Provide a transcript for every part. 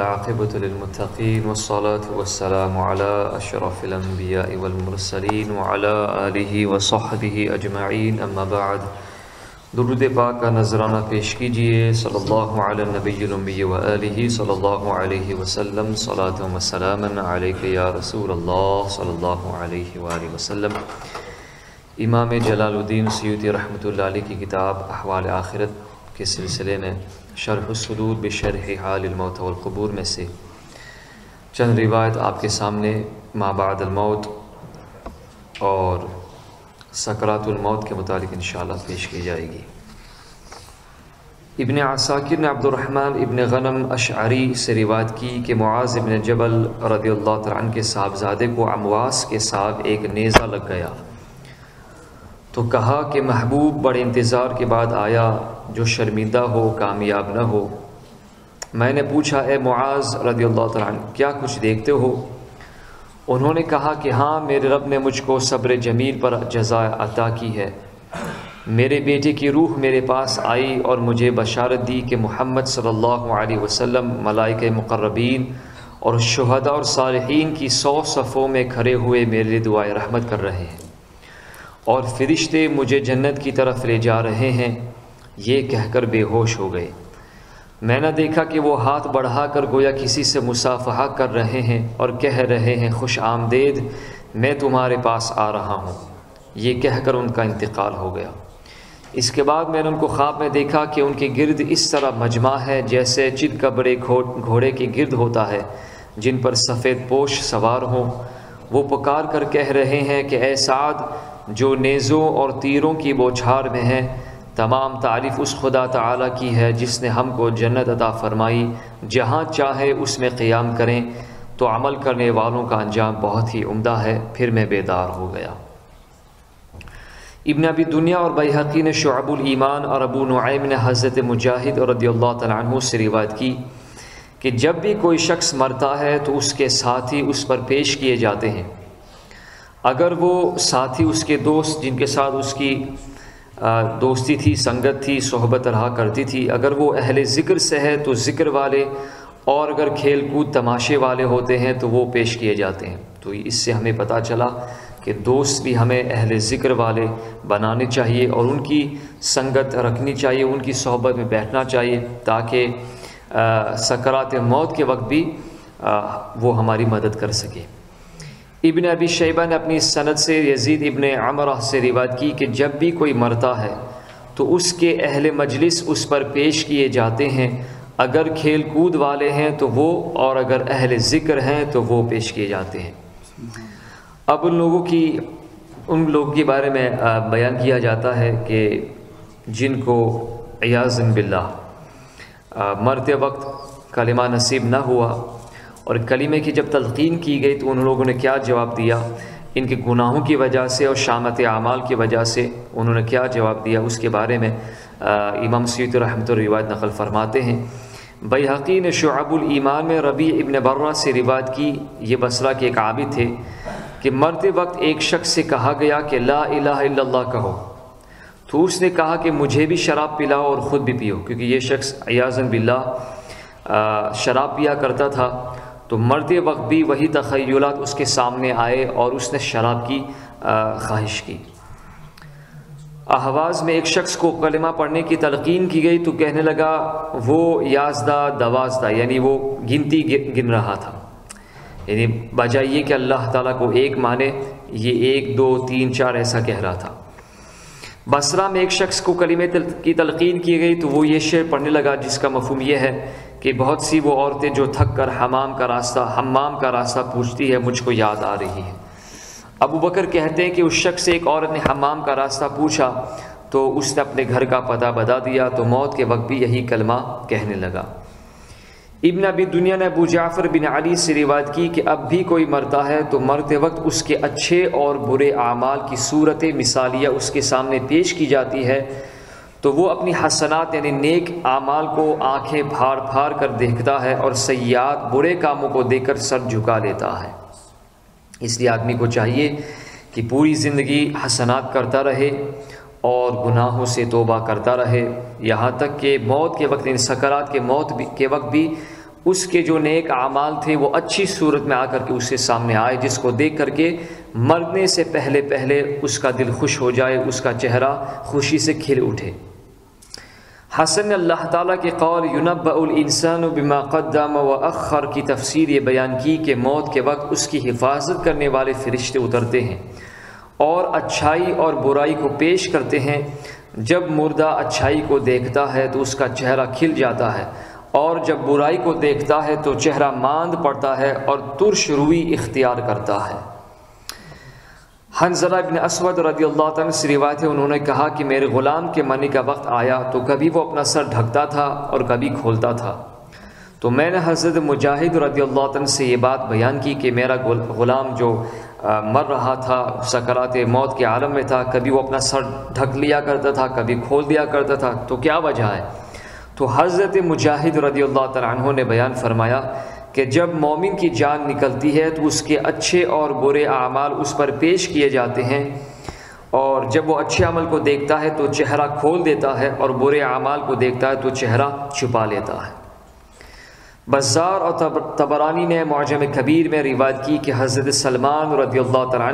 आक़िबतु लिल मुत्तक़ीन वस्सलातु वस्सलामु अला अशरफिल अंबियाइ वल मुरसलीन व अला आलिहि व सहबिहि अजमईन अम्मा बाद दुरूद पाक का नजराना पेश कीजिए। सल्लल्लाहु अला नबिय्यिल उम्मी व आलिहि सल्लल्लाहु अलैहि वसल्लम। सलातु व सलामन अलैका या रसूल अल्लाह सल्लल्लाहु अलैहि व आलिहि वसल्लम। इमाम जलालुद्दीन सयूती रहमतुल्लाह अलैह की किताब अहवाल आखिरत के सिलसिले में शरहसलूर बशरह हालमौत वलकबूर में से। चंद रिवायत आपके सामने माबादलमौत और सकरातुलमौत के मुतालिक इन पेश की जाएगी। इबन आसाकिर ने अब्दुलरहमान इबन गनम अशारी से रिवायत की कि मुआज इबन जबल रदी अल्लाह के साहबजादे को अमवास के साथ एक नेज़ा लग गया। तो कहा कि महबूब बड़े इंतज़ार के बाद आया, जो शर्मिंदा हो, कामयाब न हो। मैंने पूछा, ए मुआज रदी अल्लाह क्या कुछ देखते हो? उन्होंने कहा कि हाँ मेरे रब ने मुझको सब्र जमील पर जजा अता की है। मेरे बेटे की रूह मेरे पास आई और मुझे बशारत दी कि मोहम्मद सल्लल्लाहु अलैहि वसल्लम मलाइक मुकर्रबीन और शहदा और सालहीन की सौ सफ़ों में खड़े हुए मेरे लिए दुआए रहमत कर रहे हैं। और फरिश्ते मुझे जन्नत की तरफ़ ले जा रहे हैं, ये कहकर बेहोश हो गए। मैंने देखा कि वो हाथ बढ़ाकर गोया किसी से मुसाफहा कर रहे हैं और कह रहे हैं, खुश आमदेद, मैं तुम्हारे पास आ रहा हूँ। ये कहकर उनका इंतकाल हो गया। इसके बाद मैंने उनको ख्वाब में देखा कि उनके गिर्द इस तरह मजमा है जैसे चिद कबरे घोड़े के गिर्द होता है, जिन पर सफ़ेद पोश सवार हों। वो पुकार कर कह रहे हैं कि एसाद जो नेज़ों और तीरों की बौछार में है, तमाम तारीफ़ उस खुदा ताला की है जिसने हमको जन्नत अता फ़रमाई। जहाँ चाहे उसमें क़ियाम करें तो अमल करने वालों का अंजाम बहुत ही उम्दा है, फिर मैं बेदार हो गया। इबन अबी दुनिया और बैहकी ने शुअबुल ईमान और अबू नुआम ने हज़रत मुजाहिद और रदी तु से रिवायत की कि जब भी कोई शख्स मरता है तो उसके साथ ही उस पर पेश किए जाते हैं। अगर वो साथी उसके दोस्त जिनके साथ उसकी दोस्ती थी संगत थी सोहबत रहा करती थी अगर वो अहल ज़िक्र से है तो ज़िक्र वाले और अगर खेल कूद तमाशे वाले होते हैं तो वो पेश किए जाते हैं। तो इससे हमें पता चला कि दोस्त भी हमें अहल ज़िक्र वाले बनाने चाहिए और उनकी संगत रखनी चाहिए उनकी सोहबत में बैठना चाहिए ताकि सकरात मौत के वक्त भी आ, वो हमारी मदद कर सके। इबन अबी शैबा ने अपनी सनद से यजीद इबन अमर से रिवायत की कि जब भी कोई मरता है तो उसके अहल मजलिस उस पर पेश किए जाते हैं। अगर खेल कूद वाले हैं तो वो और अगर अहल ज़िक्र हैं तो वो पेश किए जाते हैं। अब उन लोगों की, उन लोगों के बारे में बयान किया जाता है कि जिनको अयाज़न बिल्ला मरते वक्त कलिमा नसीब ना हुआ और कलीमे की जब तलकीन की गई तो उन लोगों ने क्या जवाब दिया? इनके गुनाहों की वजह से और शामत आमाल की वजह से उन्होंने क्या जवाब दिया? उसके बारे में इमाम सैद रहमत रिवायत नकल फरमाते हैं। बैहकी ने शुआबुल ईमान में रबी इबन बर्रा से रिवायत की। ये बसरा के एक आबिद थे कि मरते वक्त एक शख्स से कहा गया कि ला इलाहा कहो। तो उसने कहा कि मुझे भी शराब पिलाओ और ख़ुद भी पियो, क्योंकि ये शख्स अयाज़न बिल्ला शराब पिया करता था। तो मरते वक्त भी वही तखयलात उसके सामने आए और उसने शराब की ख्वाहिश की। अहवाज़ में एक शख्स को कलमा पढ़ने की तलकिन की गई तो कहने लगा, वो याजदा दवाजदा, यानी वो गिनती गिन रहा था। यानी बजाय ये कि अल्लाह ताला को एक माने, ये एक, दो, तीन, चार ऐसा कह रहा था। बसरा में एक शख्स को कलीमे की तलकिन की गई तो वो ये शेर पढ़ने लगा जिसका मफहम यह है कि बहुत सी वो औरतें जो थक कर हमाम का रास्ता हमाम का रास्ता पूछती है, मुझको याद आ रही है। अबू बकर कहते हैं कि उस शख्स से एक औरत ने हमाम का रास्ता पूछा तो उसने अपने घर का पता बता दिया तो मौत के वक्त भी यही कलमा कहने लगा। इब्न अबी दुनिया ने अबू जाफ़र बिन अली से रिवायत की कि अब भी कोई मरता है तो मरते वक्त उसके अच्छे और बुरे आमाल की सूरत, मिसालिया उसके सामने पेश की जाती है तो वो अपनी हसनात, यानी नेक आमाल को आँखें फाड़ फाड़ कर देखता है और सयाद बुरे कामों को देखकर सर झुका लेता है। इसलिए आदमी को चाहिए कि पूरी ज़िंदगी हसनात करता रहे और गुनाहों से तोबा करता रहे। यहाँ तक कि मौत के वक्त इन सकरात के मौत के वक्त भी उसके जो नेक आमाल थे, वो अच्छी सूरत में आकर के उसके सामने आए, जिसको देख करके मरने से पहले पहले उसका दिल खुश हो जाए, उसका चेहरा खुशी से खिल उठे। हसन अल्लाह ताला के कौल यूनबउलसान बिमा कदम व अखर की तफसीर ये बयान की कि मौत के वक्त उसकी हिफाजत करने वाले फ़रिश्ते उतरते हैं और अच्छाई और बुराई को पेश करते हैं जब मुर्दा अच्छाई को देखता है तो उसका चेहरा खिल जाता है और जब बुराई को देखता है तो चेहरा मांद पड़ता है और तुरश रुई इख्तियार करता है हंजला बिन असवद रदी अल्लाह से रिवायत है, उन्होंने कहा कि मेरे ग़ुलाम के मरने का वक्त आया तो कभी वो अपना सर ढकता था और कभी खोलता था। तो मैंने हज़रत मुजाहिद रदी अल्लाह से ये बात बयान की कि मेरा ग़ुलाम जो मर रहा था, सकरात मौत के आलम में था, कभी वो अपना सर ढक लिया करता था, कभी खोल दिया करता था तो क्या वजह है? तो हज़रत मुजाहिद रदी अल्लाह ने बयान फरमाया कि जब मोमिन की जान निकलती है तो उसके अच्छे और बुरे अमाल उस पर पेश किए जाते हैं। और जब वो अच्छे अमल को देखता है तो चेहरा खोल देता है और बुरे अमाल को देखता है तो चेहरा छुपा लेता है। बज़ार और तब, तबरानी ने मौजम कबीर में रिवायत की कि हज़रत सलमान रदी अल्लाह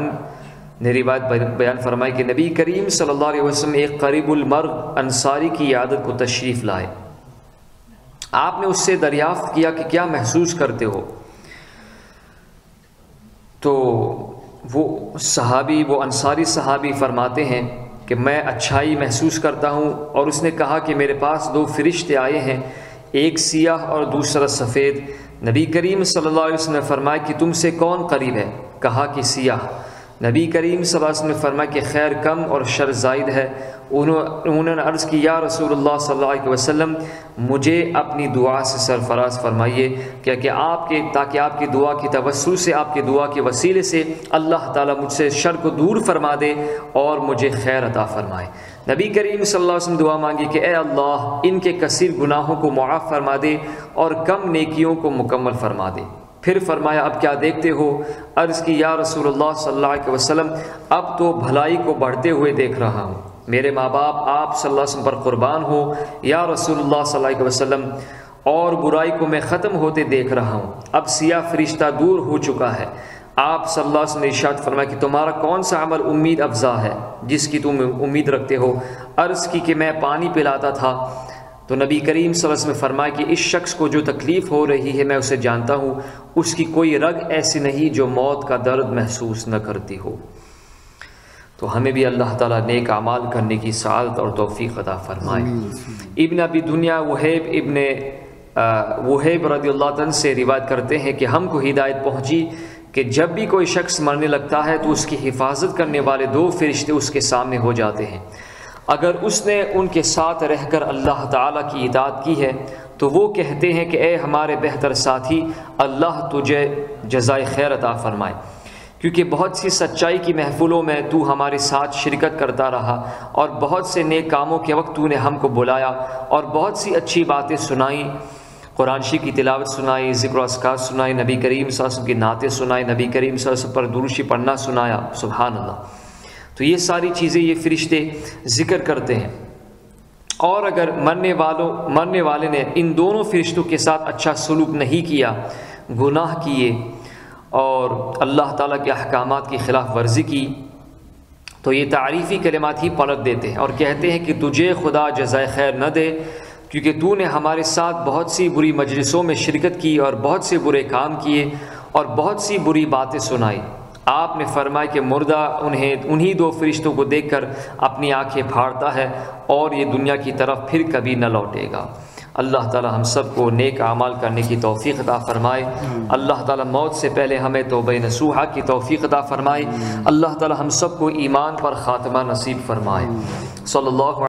ने रिवायत बयान फरमाई कि नबी करीम अलैहि वसल्लम एक करीबुलमर्ग अंसारी की आदत को तशरीफ़ लाए। आपने उससे दरियाफ्त किया कि क्या महसूस करते हो? तो वो सहाबी, वो अंसारी सहाबी फरमाते हैं कि मैं अच्छाई महसूस करता हूँ और उसने कहा कि मेरे पास दो फरिश्ते आए हैं, एक सियाह और दूसरा सफ़ेद। नबी करीम सल्लल्लाहु अलैहि वसल्लम ने फरमाया कि तुमसे कौन करीब है? कहा कि सियाह। नबी करीम सल्लल्लाहु ने फरमाया कि खैर कम और शर जायद है। उन्होंने अर्ज़ की, या रसूलुल्लाह सल्लल्लाहु अलैहि वसल्लम, मुझे अपनी दुआ से सरफराज फरमाइए क्या कि आपके, ताकि आपकी दुआ की तवस्सु से, आपकी दुआ के वसीले से अल्लाह ताला मुझसे शर को दूर फरमा दे और मुझे खैर अता फरमाए। नबी करीम वसल्लम दुआ मांगी कि, ए अल्लाह, इनके कसीर गुनाहों को मुआफ़ फरमा दे और कम नेकियों को मुकम्मल फरमा दे। फिर फरमाया, अब क्या देखते हो? अर्ज़ की, या रसूलुल्लाह सल्लल्लाहु अलैहि वसल्लम, अब तो भलाई को बढ़ते हुए देख रहा हूँ। मेरे माँ बाप आप वसल्लम पर कुर्बान हो। या रसूलुल्लाह सल्लल्लाहु अलैहि वसल्लम, और बुराई को मैं ख़त्म होते देख रहा हूँ। अब सिया फरिश्ता दूर हो चुका है। आप सल्लल्लाहु अलैहि इशात फरमाया कि तुम्हारा कौन सा अमल उम्मीद अफजा है, जिसकी तुम उम्मीद रखते हो? अर्ज़ की कि मैं पानी पिलाता था। तो नबी करीम वसल्लम ने फरमाया कि इस शख्स को जो तकलीफ़ हो रही है मैं उसे जानता हूँ उसकी कोई रग ऐसी नहीं जो मौत का दर्द महसूस न करती हो। तो हमें भी अल्लाह ताला नेक अमाल करने की सालत और तोफ़ी अदा फरमाए। इबन अबी दुनिया वहेब इबन वहेब रदी अल्लाह से रिवायत करते हैं कि हमको हिदायत पहुँची कि जब भी कोई शख्स मरने लगता है तो उसकी हिफाजत करने वाले दो फरिश्ते उसके सामने हो जाते हैं। अगर उसने उनके साथ रहकर अल्लाह ताला की इतात की है तो वो कहते हैं कि, ए हमारे बेहतर साथी, अल्लाह तुझे जजाय खैर अता फ़रमाए। क्योंकि बहुत सी सच्चाई की महफिलों में तू हमारे साथ शिरकत करता रहा और बहुत से नेक कामों के वक्त तूने हमको बुलाया और बहुत सी अच्छी बातें सुनाई। कुरानशी की तिलावत सुनाई, ज़िक्र असकार सुनाई, नबी करीम सासम की नातें सुनाई, नबी करीम सासम पर दुरुशी पढ़ना सुनाया। सुबहान अल्लाह तो ये सारी चीज़ें ये फरिश्ते ज़िक्र करते हैं। और अगर मरने वालों, मरने वाले ने इन दोनों फरिश्तों के साथ अच्छा सलूक नहीं किया, गुनाह किए, और अल्लाह ताला के अहकाम की ख़िलाफ़ वर्जी की तो ये तारीफ़ी कलमात ही पलट देते हैं और कहते हैं कि तुझे खुदा जजाय खैर न दे, क्योंकि तूने हमारे साथ बहुत सी बुरी मजलिसों में शिरकत की और बहुत से बुरे काम किए और बहुत सी बुरी बातें सुनाई। आपने फरमाया कि मुर्दा उन्हें उन्हीं दो फरिश्तों को देखकर अपनी आँखें फाड़ता है और ये दुनिया की तरफ़ फिर कभी न लौटेगा। अल्लाह ताला हम सबको नेक अमाल करने की तोफ़ी अता फ़रमाए। अल्लाह ताला मौत से पहले हमें तो नसूहा की तोफ़ी अता फ़रमाए। अल्लाह ताला हम सबको ईमान पर ख़ात्मा नसीब फ़रमाए। सल्लल्लाहु